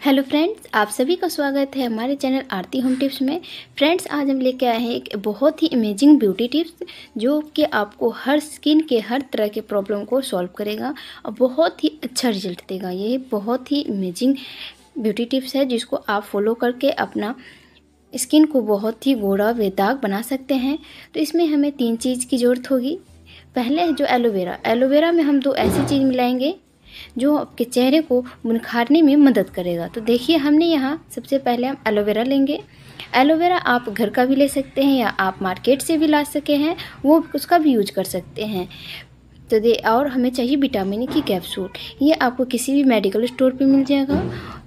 Hello friends, आप सभी का स्वागत है हमारे चैनल आरती होम टिप्स में। फ्रेंड्स, आज हम लेके आए हैं एक बहुत ही अमेजिंग ब्यूटी टिप्स जो कि आपको हर स्किन के, हर तरह के प्रॉब्लम को सॉल्व करेगा और बहुत ही अच्छा रिज़ल्ट देगा। ये बहुत ही अमेजिंग ब्यूटी टिप्स है जिसको आप फॉलो करके अपना स्किन को बहुत ही गोरा बेदाग बना सकते हैं। तो इसमें हमें तीन चीज़ की ज़रूरत होगी। पहले जो एलोवेरा एलोवेरा में हम दो ऐसी चीज़ मिलाएँगे। जो आपके चेहरे को मुनखारने में मदद करेगा। तो देखिए, हमने यहाँ सबसे पहले हम एलोवेरा लेंगे। एलोवेरा आप घर का भी ले सकते हैं या आप मार्केट से भी ला सके हैं, वो उसका भी यूज़ कर सकते हैं। तो दे, और हमें चाहिए विटामिन की कैप्सूल ये आपको किसी भी मेडिकल स्टोर पे मिल जाएगा।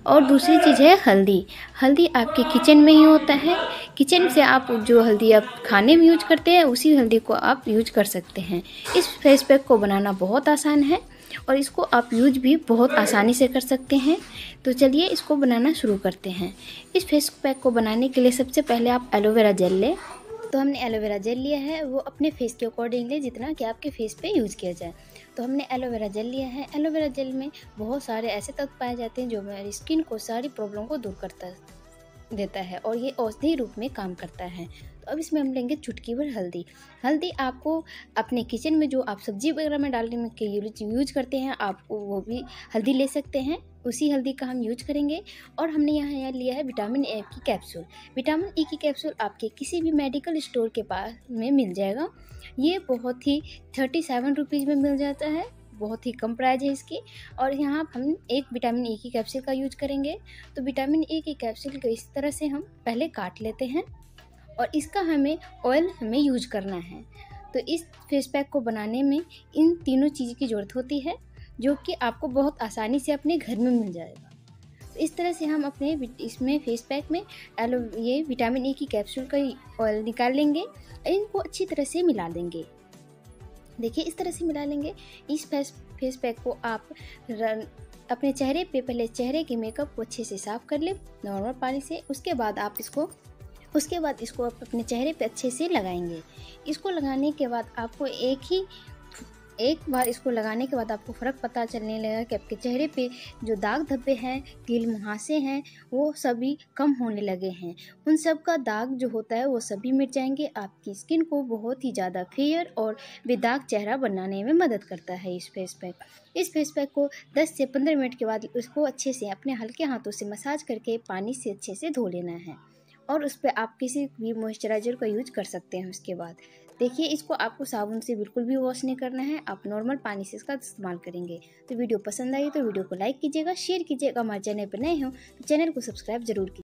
और दूसरी चीज़ है हल्दी। हल्दी आपके किचन में ही होता है। किचन से आप जो हल्दी आप खाने में यूज़ करते हैं, उसी हल्दी को आप यूज़ कर सकते हैं। इस फेस पैक को बनाना बहुत आसान है। और इसको आप यूज़ भी बहुत आसानी से कर सकते हैं। तो चलिए इसको बनाना शुरू करते हैं। इस फेस पैक को बनाने के लिए सबसे पहले आप एलोवेरा जेल लें। तो हमने एलोवेरा जेल लिया है। वो अपने फेस के अकॉर्डिंग ले जितना कि आपके फेस पे यूज़ किया जाए। तो हमने एलोवेरा जेल लिया है। एलोवेरा जेल में बहुत सारे ऐसे तत्व पाए जाते हैं जो हमारी स्किन को सारी प्रॉब्लम को दूर करता देता है और ये औषधि रूप में काम करता है। तो अब इसमें हम लेंगे चुटकी भर हल्दी। हल्दी आपको अपने किचन में जो आप सब्ज़ी वगैरह में डालने के यूज़ करते हैं, आप वो भी हल्दी ले सकते हैं। उसी हल्दी का हम यूज़ करेंगे और हमने यहाँ यहाँ लिया है विटामिन ए की कैप्सूल। विटामिन ई की कैप्सूल आपके किसी भी मेडिकल स्टोर के पास में मिल जाएगा। ये बहुत ही थर्टी सेवन रुपीज़ में मिल जाता है। बहुत ही कम प्राइज है इसकी। और यहाँ हम एक विटामिन ए की कैप्सूल का यूज़ करेंगे। तो विटामिन ए की कैप्सूल को इस तरह से हम पहले काट लेते हैं और इसका हमें ऑयल हमें यूज़ करना है। तो इस फेस पैक को बनाने में इन तीनों चीज़ की ज़रूरत होती है, जो कि आपको बहुत आसानी से अपने घर में मिल जाएगा। तो इस तरह से हम अपने इसमें फेस पैक में एलो ये विटामिन ई की कैप्सूल का ऑयल निकाल लेंगे और इनको अच्छी तरह से मिला देंगे। देखिए, इस तरह से मिला लेंगे। इस फेस फेस पैक को आप रन, अपने चेहरे पे, पहले चेहरे के मेकअप को अच्छे से साफ़ कर ले, नॉर्मल पानी से। उसके बाद आप इसको, उसके बाद इसको आप अपने चेहरे पे अच्छे से लगाएँगे। इसको लगाने के बाद आपको एक ही एक बार इसको लगाने के बाद आपको फ़र्क पता चलने लगेगा कि आपके चेहरे पे जो दाग धब्बे हैं तिल मुहासे हैं, वो सभी कम होने लगे हैं। उन सब का दाग जो होता है, वो सभी मिट जाएँगे। आपकी स्किन को बहुत ही ज़्यादा फेयर और बेदाग चेहरा बनाने में मदद करता है इस फेस पैक। इस फेस पैक को 10 से 15 मिनट के बाद उसको अच्छे से अपने हल्के हाथों से मसाज करके पानी से अच्छे से धो लेना है। और उस पर आप किसी भी मॉइस्चराइज़र का यूज़ कर सकते हैं उसके बाद। देखिए, इसको आपको साबुन से बिल्कुल भी वॉश नहीं करना है। आप नॉर्मल पानी से इसका इस्तेमाल करेंगे। तो वीडियो पसंद आई तो वीडियो को लाइक कीजिएगा शेयर कीजिएगा। हमारे चैनल पर नए हो तो चैनल को सब्सक्राइब ज़रूर कीजिए।